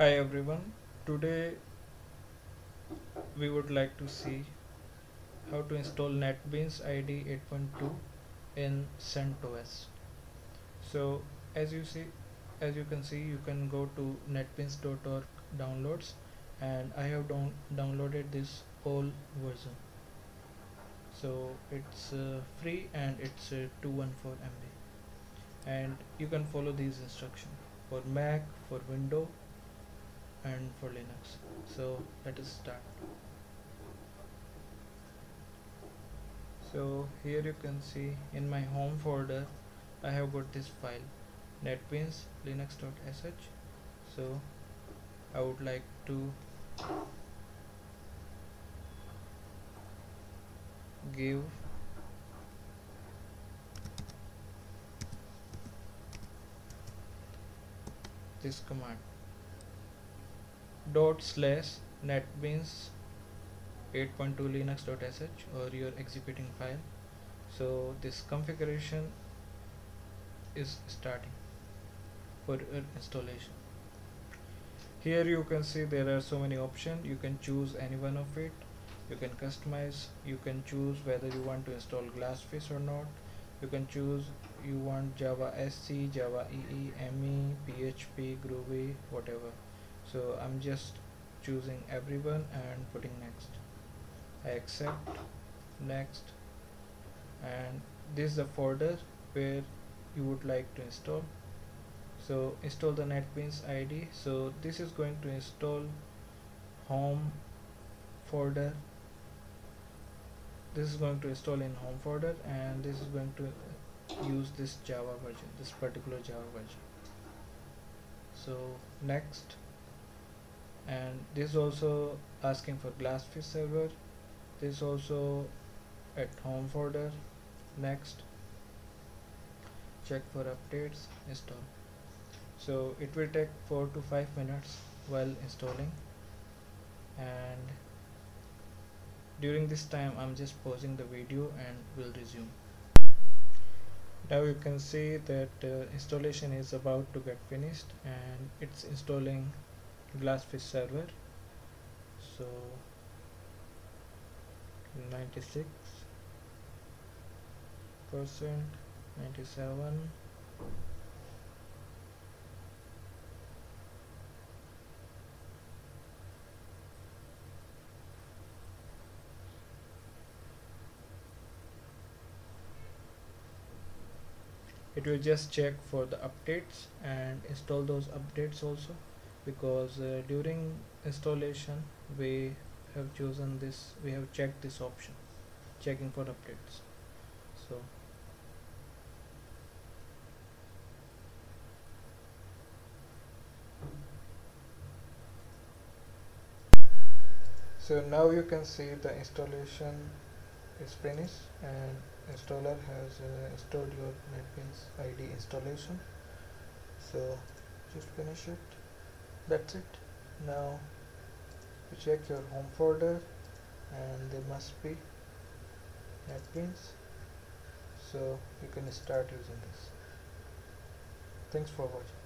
Hi everyone. Today we would like to see how to install NetBeans ID 8.2 in CentOS. So as you see, as you can see, you can go to netbeans.org downloads, and I have down downloaded this whole version. So it's uh, free and it's uh, 214 MB, and you can follow these instructions for Mac, for Windows and for Linux. So let us start. So here you can see in my home folder I have got this file netbeans linux.sh so I would like to give this command dot slash netbeans 8.2 linux.sh or your executing file. So this configuration is starting for installation. Here you can see there are so many options. You can choose any one of it. You can customize. You can choose whether you want to install glassfish or not. You can choose you want java se java ee me php groovy whatever so I'm just choosing everyone and putting next. I accept next and this is the folder where you would like to install. So install the netbeans id so this is going to install home folder. This is going to install in home folder and this is going to use this java version this particular java version. So next and this also asking for glassfish server. This also at home folder. Next. Check for updates. Install. So it will take four to five minutes while installing. And during this time I'm just pausing the video and will resume. Now you can see that uh, installation is about to get finished and it's installing glassfish server. So 96 percent 97 it will just check for the updates and install those updates also because uh, during installation we have chosen this we have checked this option checking for updates. So so now you can see the installation is finished and installer has uh, installed your netbeans id installation. So just finish it that's it. Now you check your home folder and there must be netbeans so you can start using this. Thanks for watching